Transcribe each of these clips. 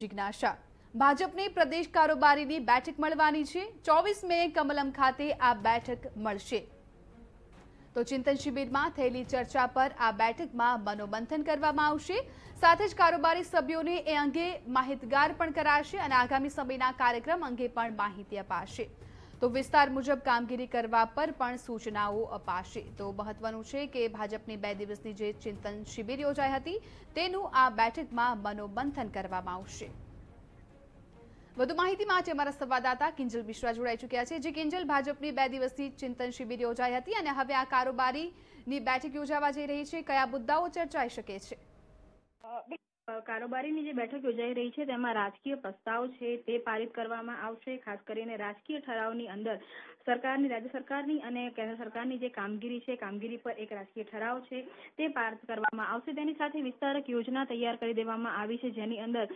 જિજ્ઞાસા. ભાજપની પ્રદેશ કારોબારીની બેઠક મળવાની છે. ચોવીસ મે કમલમ ખાતે આ બેઠક મળશે. તો ચિંતન શિબિરમાં થયેલી ચર્ચા પર આ બેઠકમાં મનોમંથન કરવામાં આવશે. સાથે જ કારોબારી સભ્યોને એ અંગે માહિતગાર પણ કરાશે અને આગામી સમયના કાર્યક્રમ અંગે પણ માહિતી અપાશે. તો વિસ્તાર મુજબ કામગીરી કરવા પર પણ સૂચનાઓ અપાશે. તો મહત્વનું છે કે ભાજપની બે દિવસની જે ચિંતન શિબિર યોજાઈ હતી, તેનું આ બેઠકમાં મનોમંથન કરવામાં આવશે. વધુ માહિતી માટે અમારા સંવાદદાતા કિંજલ મિશ્રા જોડાઈ ચૂક્યા છે. જે કિંજલ, ભાજપની બે દિવસની ચિંતન શિબિર યોજાઈ હતી અને હવે આ કારોબારીની બેઠક યોજાવા જઈ રહી છે. કયા મુદ્દાઓ ચર્ચાઈ શકે છે? કારોબારીની જે બેઠક યોજાઈ રહી છે, તેમાં રાજકીય પ્રસ્તાવ છે તે પારિત કરવામાં આવશે, ખાસ કરીને રાજકીય ઠરાવની અંદર. સરકારની, રાજ્ય સરકારની અને કેન્દ્ર સરકારની જે કામગીરી છે, કામગીરી પર એક રાજકીય ઠરાવ છે, તે પારિત કરવામાં આવશે. તેની સાથે વિસ્તારક યોજના તૈયાર કરી દેવામાં આવી છે, જેની અંદર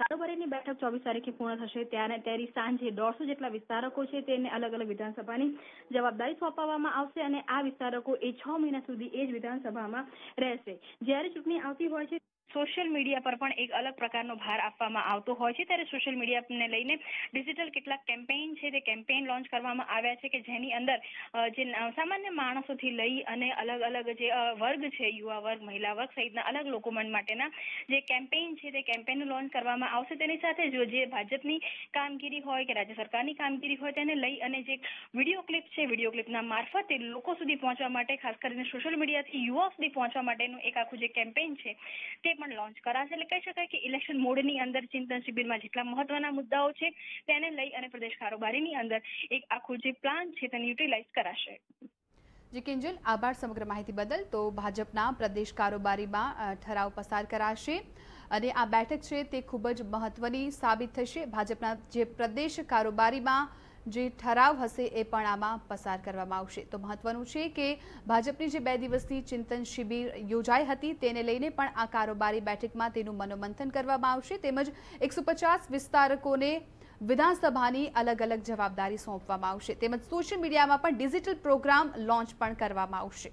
કારોબારીની બેઠક ચોવીસ તારીખે પૂર્ણ થશે. ત્યારે તેની સાંજે દોઢસો જેટલા વિસ્તારકો છે તેને અલગ અલગ વિધાનસભાની જવાબદારી સોંપવામાં આવશે અને આ વિસ્તારકો એ છ મહિના સુધી એ જ વિધાનસભામાં રહેશે. જ્યારે ચૂંટણી આવતી હોય છે સોશિયલ મીડિયા પર પણ એક અલગ પ્રકારનો ભાર આપવામાં આવતો હોય છે. ત્યારે સોશિયલ મીડિયાને લઈને ડિજિટલ કેટલાક કેમ્પેઇન છે તે કેમ્પેઇન લોન્ચ કરવામાં આવ્યા છે કે જેની અંદર જે સામાન્ય માણસોથી લઈ અને અલગ અલગ જે વર્ગ છે, યુવા વર્ગ, મહિલા વર્ગ સહિતના અલગ લોકો માટેના જે કેમ્પેઇન છે તે કેમ્પેઇન લોન્ચ કરવામાં આવશે. તેની સાથે જો જે ભાજપની કામગીરી હોય કે રાજ્ય સરકારની કામગીરી હોય તેને લઈ અને જે વીડિયો ક્લિપ છે, વીડિયો ક્લિપના મારફતે લોકો સુધી પહોંચવા માટે, ખાસ કરીને સોશિયલ મીડિયાથી યુવા સુધી પહોંચવા માટેનું એક આખું જે કેમ્પેઇન છે તે પણ લોન્ચ કરાશે. એટલે કહી શકાય કે ઇલેક્શન મોડની અંદર ચિંતન શિબિરમાં જેટલા મહત્વના મુદ્દાઓ છે, તેને લઈ અને પ્રદેશ કારોબારીની અંદર એક આખું જે પ્લાન છે તેને યુટિલાઇઝ કરાશે. જી કિંજલ, આભાર સમગ્ર માહિતી બદલ. તો ભાજપના પ્રદેશ કારોબારીમાં ઠરાવ પસાર કરાશે અને આ બેઠક છે તે ખૂબ જ મહત્વની સાબિત થશે. ભાજપના જે પ્રદેશ કારોબારીમાં જે ઠરાવ હશે એ પણ આમાં પસાર કરવામાં આવશે. તો મહત્વનું છે કે ભાજપની જે બે દિવસની ચિંતન શિબિર યોજાઈ હતી તેને લઈને પણ આ કારોબારી બેઠકમાં તેનું મનોમંથન કરવામાં આવશે. તેમજ એકસો વિસ્તારકોને વિધાનસભાની અલગ અલગ જવાબદારી સોંપવામાં આવશે. તેમજ સોશિયલ મીડિયામાં પણ ડિજિટલ પ્રોગ્રામ લોન્ચ પણ કરવામાં આવશે.